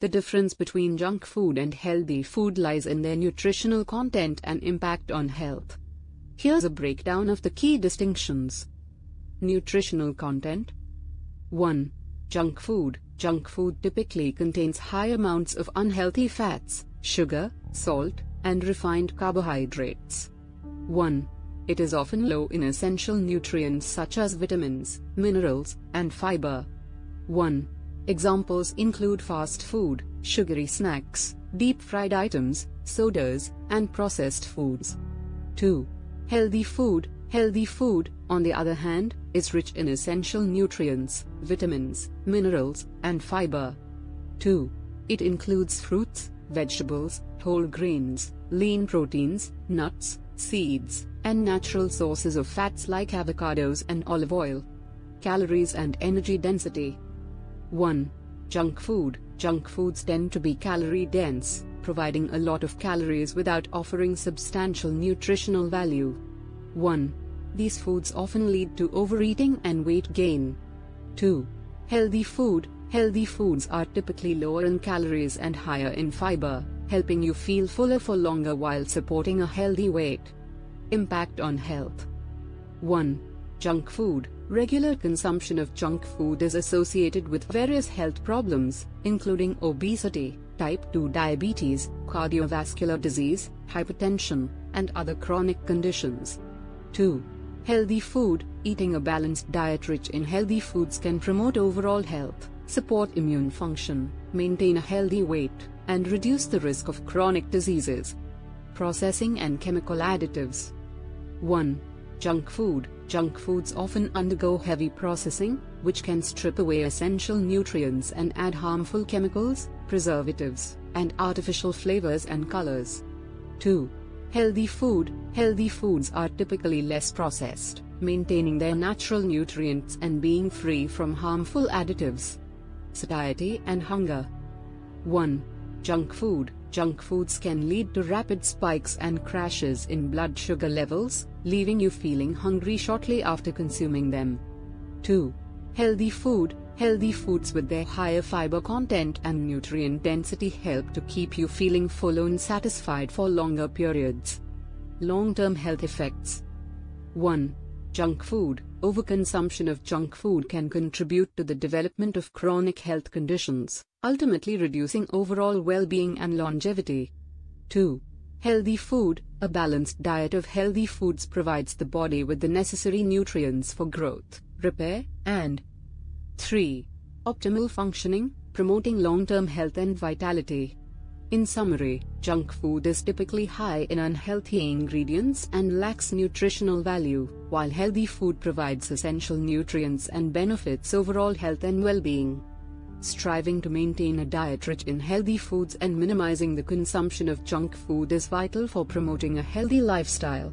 The difference between junk food and healthy food lies in their nutritional content and impact on health. Here's a breakdown of the key distinctions. Nutritional content 1. Junk food. Junk food typically contains high amounts of unhealthy fats, sugar, salt, and refined carbohydrates. 1. It is often low in essential nutrients such as vitamins, minerals, and fiber. 1. Examples include fast food, sugary snacks, deep fried items, sodas, and processed foods. 2. Healthy food. Healthy food, on the other hand, is rich in essential nutrients, vitamins, minerals, and fiber. 2. It includes fruits, vegetables, whole grains, lean proteins, nuts, seeds, and natural sources of fats like avocados and olive oil. Calories and energy density. 1. Junk food. Junk foods tend to be calorie dense, providing a lot of calories without offering substantial nutritional value. 1. These foods often lead to overeating and weight gain. 2. Healthy food. Healthy foods are typically lower in calories and higher in fiber, helping you feel fuller for longer while supporting a healthy weight. Impact on health 1. Junk food. Regular consumption of junk food is associated with various health problems, including obesity, type 2 diabetes, cardiovascular disease, hypertension, and other chronic conditions. 2. Healthy food. Eating a balanced diet rich in healthy foods can promote overall health, support immune function, maintain a healthy weight, and reduce the risk of chronic diseases. Processing and chemical additives. 1. Junk food. Junk foods often undergo heavy processing, which can strip away essential nutrients and add harmful chemicals, preservatives, and artificial flavors and colors. 2. Healthy food. Healthy foods are typically less processed, maintaining their natural nutrients and being free from harmful additives. Satiety and hunger. 1. Junk food. Junk foods can lead to rapid spikes and crashes in blood sugar levels, leaving you feeling hungry shortly after consuming them. 2. Healthy food. Healthy foods with their higher fiber content and nutrient density help to keep you feeling full and satisfied for longer periods. Long-term health effects 1. Junk food. Overconsumption of junk food can contribute to the development of chronic health conditions, ultimately reducing overall well-being and longevity. 2. Healthy food. A balanced diet of healthy foods provides the body with the necessary nutrients for growth, repair, and 3. Optimal functioning, promoting long-term health and vitality. In summary, junk food is typically high in unhealthy ingredients and lacks nutritional value, while healthy food provides essential nutrients and benefits overall health and well-being. Striving to maintain a diet rich in healthy foods and minimizing the consumption of junk food is vital for promoting a healthy lifestyle.